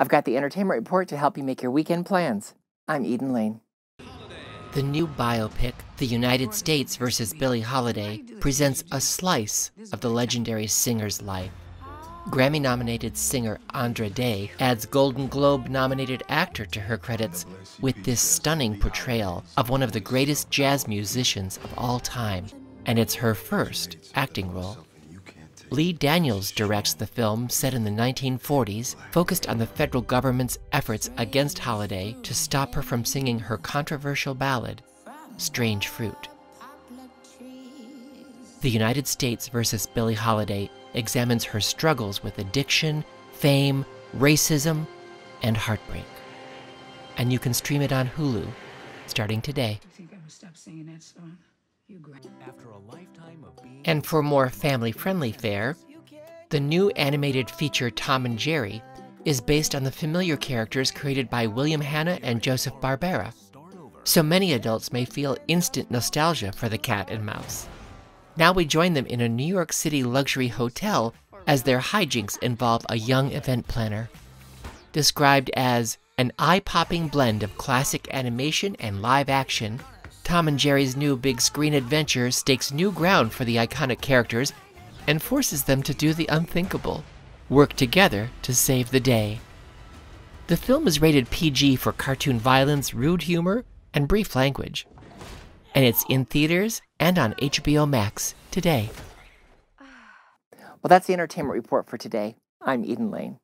I've got the entertainment report to help you make your weekend plans. I'm Eden Lane. The new biopic, The United States versus Billie Holiday, presents a slice of the legendary singer's life. Grammy nominated singer Andra Day adds Golden Globe nominated actor to her credits with this stunning portrayal of one of the greatest jazz musicians of all time, and it's her first acting role. Lee Daniels directs the film set in the 1940s, focused on the federal government's efforts against Holiday to stop her from singing her controversial ballad, Strange Fruit. The United States versus Billie Holiday examines her struggles with addiction, fame, racism, and heartbreak. And you can stream it on Hulu starting today. And for more family friendly fare, the new animated feature Tom and Jerry is based on the familiar characters created by William Hanna and Joseph Barbera. So many adults may feel instant nostalgia for the cat and mouse. Now we join them in a New York City luxury hotel as their hijinks involve a young event planner. Described as an eye popping blend of classic animation and live action, Tom and Jerry's new big screen adventure stakes new ground for the iconic characters and forces them to do the unthinkable work together to save the day. The film is rated PG for cartoon violence, rude humor, and brief language. And it's in theaters and on HBO Max today. Well, that's the entertainment report for today. I'm Eden Lane.